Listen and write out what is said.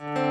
you